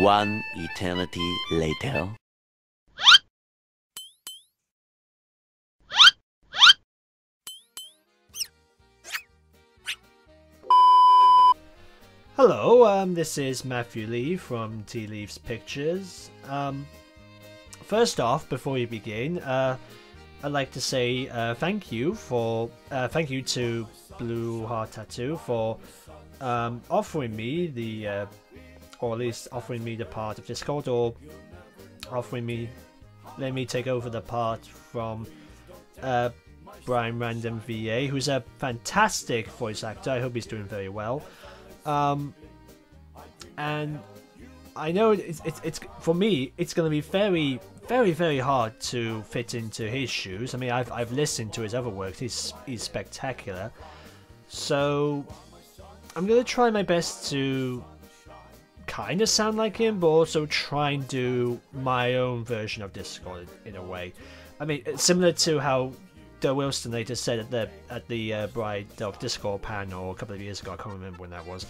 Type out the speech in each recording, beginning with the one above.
One eternity later. Hello, um, this is Matthew Lee from Tealeaves Pictures. Um, first off, before we begin, uh, I'd like to say uh, thank you for uh, thank you to Blue Heart Tattoo for um, offering me the uh, or at least offering me the part of Discord or offering me let me take over the part from uh, Brian Random VA, who's a fantastic voice actor. I hope he's doing very well. Um, and I know it's, it's, it's for me, it's going to be very, very, very hard to fit into his shoes. I mean, I've, I've listened to his other work. He's, he's spectacular. So I'm going to try my best to kind of sound like him, but also try and do my own version of Discord in a way. I mean, similar to how Doe Wilson later said at the at the uh, Bride of Discord panel a couple of years ago. I can't remember when that was.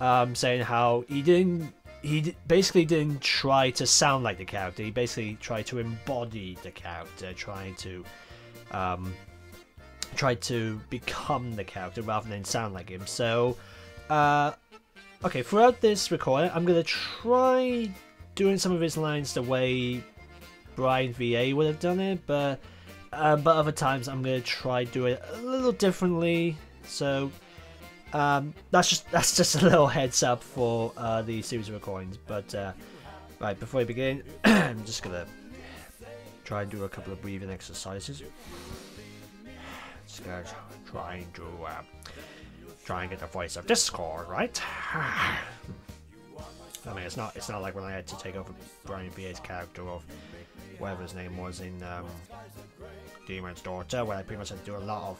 Um, saying how he didn't, he basically didn't try to sound like the character. He basically tried to embody the character, trying to, um, try to become the character rather than sound like him. So, uh, okay, throughout this recording, I'm gonna try doing some of his lines the way Brian VA would have done it, but uh, but other times I'm gonna try do it a little differently. So um, that's just that's just a little heads up for uh, the series of recordings. But uh, right before we begin, I'm just gonna try and do a couple of breathing exercises. Just gonna try and do uh, try and get the voice of Discord right. I mean, it's not it's not like when I had to take over Brian VA's character of whatever his name was in um, Demon's Daughter, where I pretty much had to do a lot of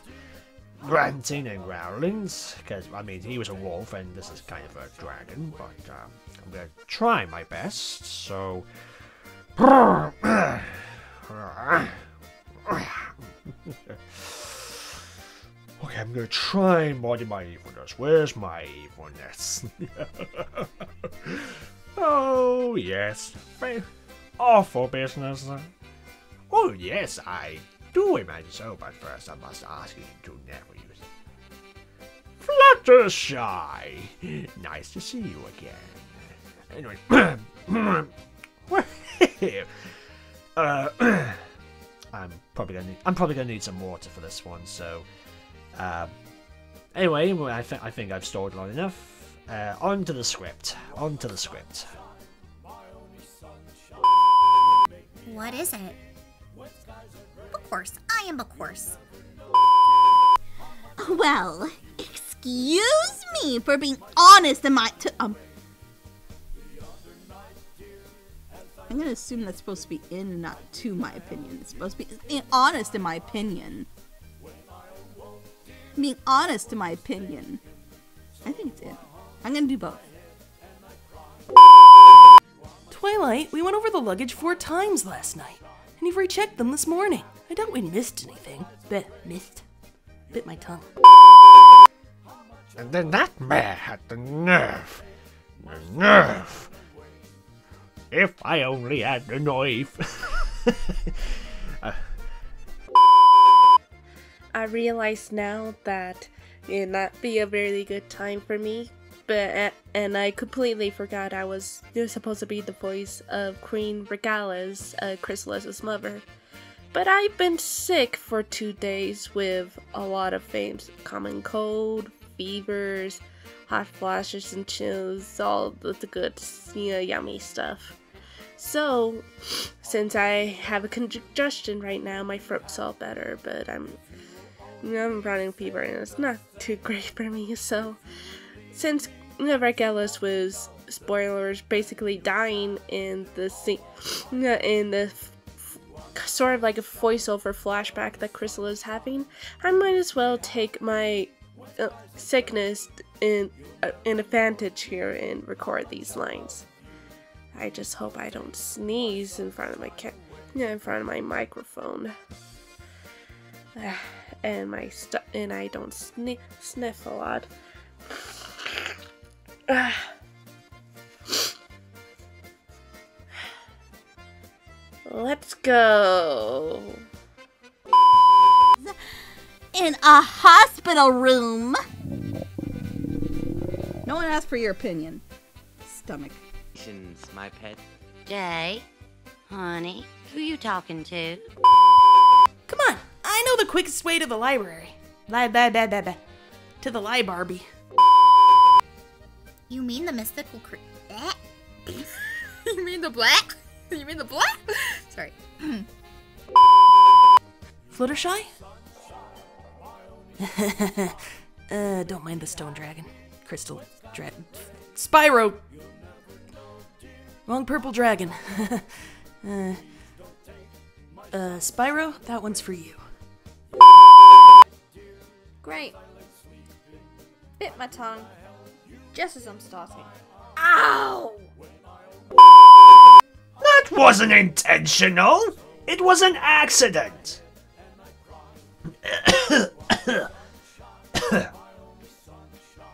ranting and growlings, because, I mean, he was a wolf and this is kind of a dragon, but um, I'm going to try my best, so... Okay, I'm gonna try and embody my evilness. Where's my evilness? oh, yes. Awful business. Oh, yes, I do imagine so, but first I must ask you to never use it. Fluttershy! Nice to see you again. Anyway, uh, I'm probably gonna need, I'm probably gonna need some water for this one, so um, anyway, I, th- I think I've stored long enough. Uh, on to the script. On to the script. What is it? Of course, I am of course. Well, excuse me for being honest in my. Um. I'm gonna assume that's supposed to be in and not to my opinion. It's supposed to be honest in my opinion. Being honest in my opinion. I think it's it. I'm gonna do both. Twilight, we went over the luggage four times last night, and you've rechecked them this morning. I doubt we missed anything. Bet missed. Bit my tongue. And then that man had the nerve. The nerve. If I only had the knife. I realize now that it'd not be a very good time for me, but and I completely forgot I was supposed to be the voice of Queen Regalis, uh, Chrysalis's mother. But I've been sick for two days with a lot of things: common cold, fevers, hot flashes and chills, all the, the good, you know, yummy stuff. So, since I have a congestion right now, my throat's all better, but I'm I'm running fever and it's not too great for me. So, since Regalis was spoilers basically dying in the scene, in the sort of like a voiceover flashback that Crystal is having, I might as well take my uh, sickness in uh, advantage here and record these lines. I just hope I don't sneeze in front of my ca- in front of my microphone. and my st- and I don't sni- sniff a lot. Let's go. In a hospital room. No one asked for your opinion. Stomach. My pet. Jay, honey, who you talking to? Come on, I know the quickest way to the library. Li blah, blah, blah, blah. To the lie, Barbie. You mean the mystical cre- You mean the black? You mean the black? Sorry. Fluttershy? uh, don't mind the stone dragon. Crystal dragon. Spyro! Wrong purple dragon. uh, uh, Spyro, that one's for you. Great. Bit my tongue. Just as I'm starting. Ow! That wasn't intentional. It was an accident.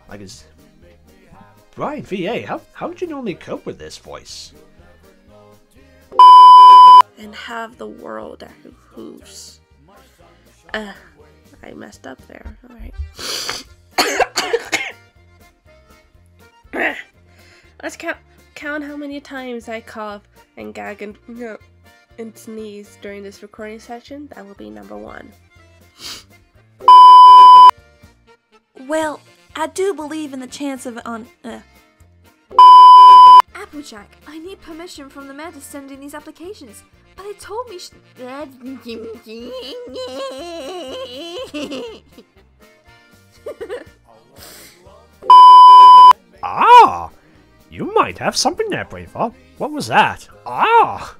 I guess. Brian VA, how how would you normally cope with this voice? And have the world at hooves. Uh, I messed up there. Alright. Let's count count how many times I cough and gag and, and sneeze during this recording session. That will be number one. Well, I do believe in the chance of on. Uh. Applejack, I need permission from the mayor to send in these applications. But they told me. Sh- Ah, you might have something there, Braveheart. What was that? Ah,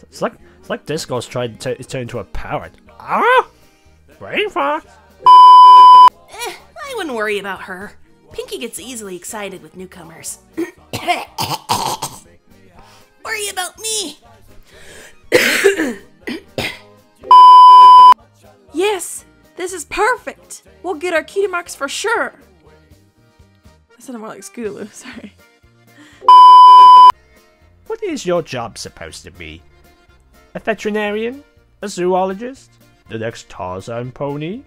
it's like it's like Discord's tried to turn into a parrot. Ah, Braveheart. Eh, I wouldn't worry about her. Pinkie gets easily excited with newcomers. worry about me! yes, this is perfect. We'll get our cutie marks for sure. I sounded more like Scootaloo. Sorry. What is your job supposed to be? A veterinarian? A zoologist? The next Tarzan pony?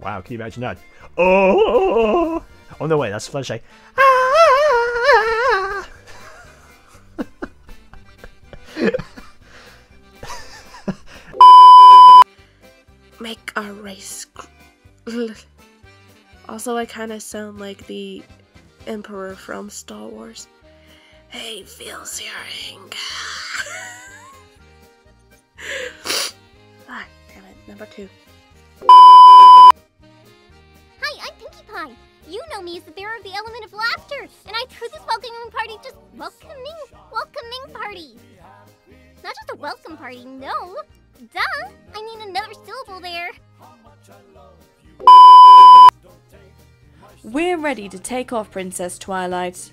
Wow, can you imagine that? Oh! Oh no, wait, that's Fluttershy. Also, I kind of sound like the Emperor from Star Wars. Hey, feels your anger. ah, damn it. Number two. Hi, I'm Pinkie Pie. You know me as the bearer of the element of laughter, and I threw this welcoming party just welcoming, welcoming party. Not just a welcome party, no. Duh, I need another syllable there. We're ready to take off, Princess Twilight.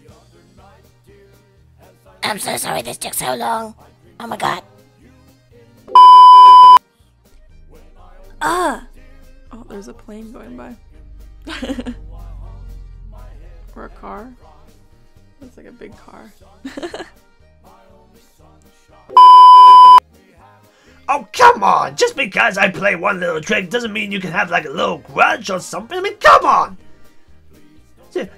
I'm so sorry this took so long. Oh my god. Ah! Oh, there's a plane going by. or a car. Looks like a big car. Oh, come on! Just because I play one little trick doesn't mean you can have like a little grudge or something. I mean, come on!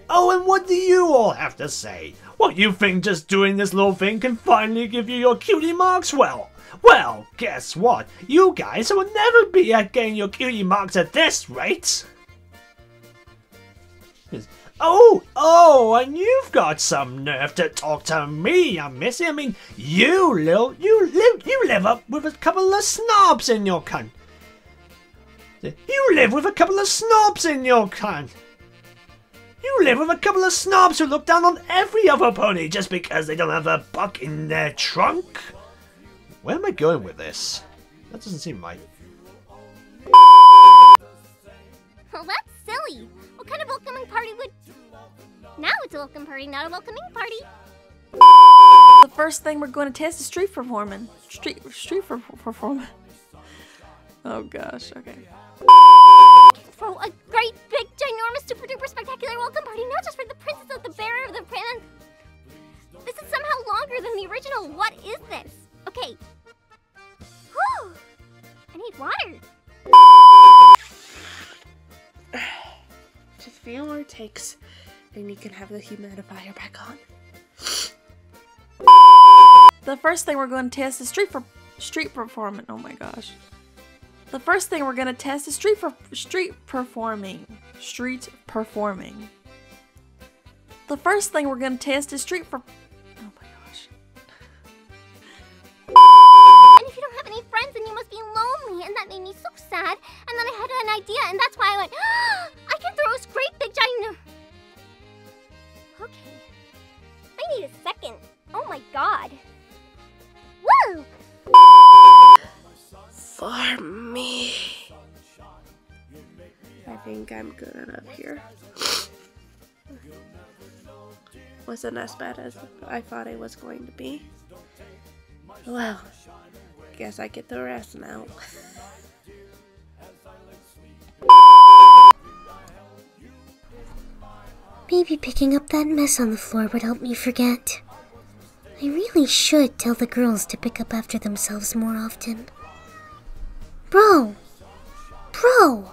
Oh, and what do you all have to say? What, you think just doing this little thing can finally give you your cutie marks? Well, well, guess what? You guys will never be getting your cutie marks at this rate! Oh, oh, and you've got some nerve to talk to me, I'm missing. I mean, you Lil, you live, you live up with a couple of snobs in your cunt. You live with a couple of snobs in your cunt. You live with a couple of snobs who look down on every other pony just because they don't have a buck in their trunk. Where am I going with this? That doesn't seem right. Well, that's silly. What kind of welcoming party would... Now it's a welcome party, not a welcoming party. The first thing we're going to test is street performing. Street street per- performing. Oh gosh. Okay. Throw a great, big, ginormous, super duper spectacular welcome party, not just for the princess of the bearer of the prince. This is somehow longer than the original. What is this? Okay. Whew. I need water. Just feel few more takes, and you can have the humidifier back on. The first thing we're going to test is street for street performing. Oh my gosh. The first thing we're going to test is street for street performing. Street performing. The first thing we're going to test is street for Oh my gosh. And if you don't have any friends, then you must be lonely. And that made me so sad. And then I had an idea, and that's why I went, I can throw a great big giant. Okay. I need a second. Oh my god. Woo! For me. I think I'm good enough here. Wasn't as bad as I thought it was going to be. Well, guess I get the rest now. Maybe picking up that mess on the floor would help me forget. I really should tell the girls to pick up after themselves more often. Bro! Bro!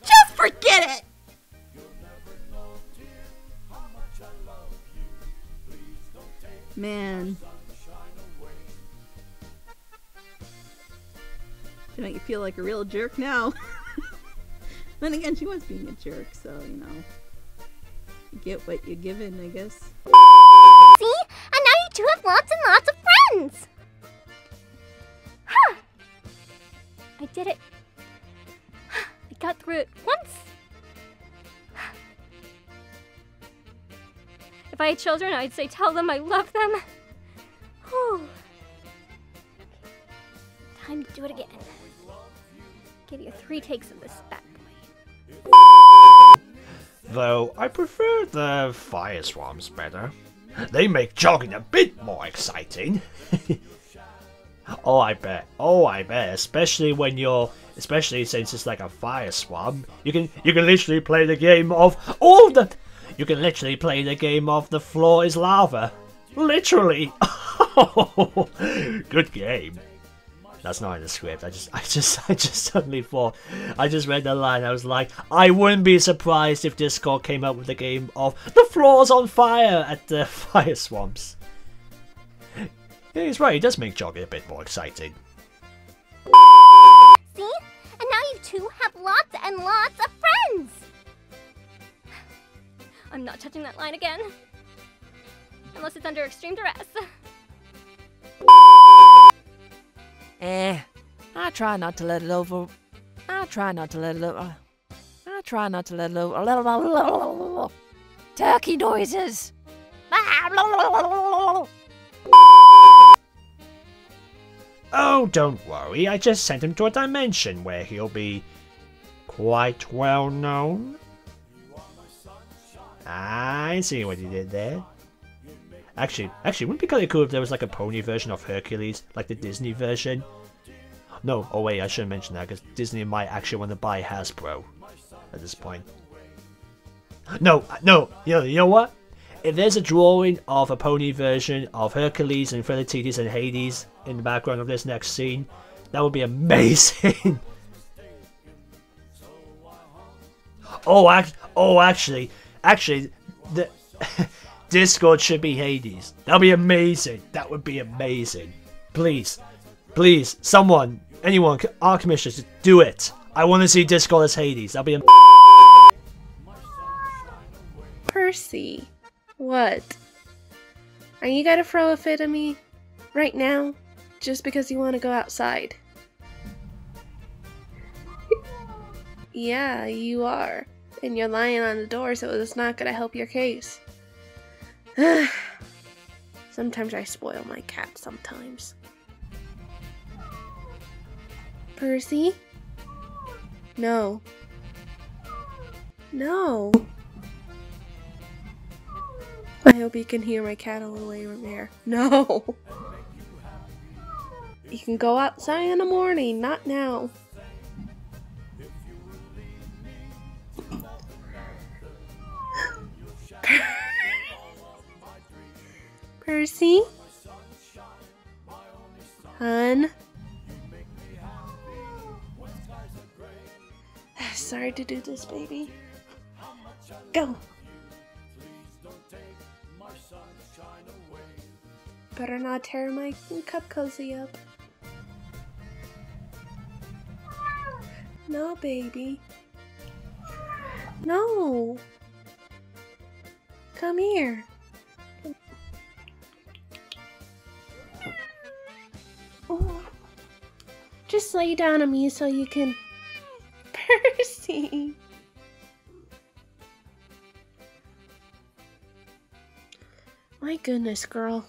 Just forget it! Man. She make you feel like a real jerk now. then again, she was being a jerk, so, you know. You get what you're given, I guess. See? And now you two have lots lots of It once. If I had children, I'd say tell them I love them. Whew. Time to do it again. Give you three takes of this bad boy. Though I prefer the fire swarms better. They make jogging a bit more exciting. oh, I bet. Oh, I bet. Especially when you're, especially since it's like a fire swarm, you can you can literally play the game of all the. You can literally play the game of the floor is lava. Literally. Good game. That's not in the script. I just, I just, I just suddenly thought. I just read the line. I was like, I wouldn't be surprised if Discord came up with a game of the floor's on fire at the fire swamps. Yeah, he's right. It does make jogging a bit more exciting. You two have lots and lots of friends! I'm not touching that line again. Unless it's under extreme duress. Eh, I try not to let it over. I try not to let it over. I try not to let it over. Turkey noises. Oh, don't worry. I just sent him to a dimension where he'll be quite well known. I see what you did there. Actually, actually, wouldn't it be kind of cool if there was like a pony version of Hercules, like the Disney version? No, oh wait, I shouldn't mention that because Disney might actually want to buy Hasbro at this point. No, no, you know, you know what? If there's a drawing of a pony version of Hercules and Philoctetes and Hades in the background of this next scene, that would be amazing. oh, oh, actually, actually, the Discord should be Hades. That'd be amazing. That would be amazing. Please, please, someone, anyone, our commissioners, do it. I want to see Discord as Hades. That'd be. Percy, what? Are you gonna throw a fit at me right now just because you want to go outside? yeah, you are. And you're lying on the door, so it's not gonna help your case. sometimes I spoil my cat sometimes. Percy? No. No. I hope you can hear my cat all the way over there. No. You can go outside in the morning, not now. Percy? Hun? Sorry to do this, baby. Go. Better not tear my cup cozy up. No, baby. No. Come here. Oh. Just lay down on me so you can. Percy. My goodness, girl.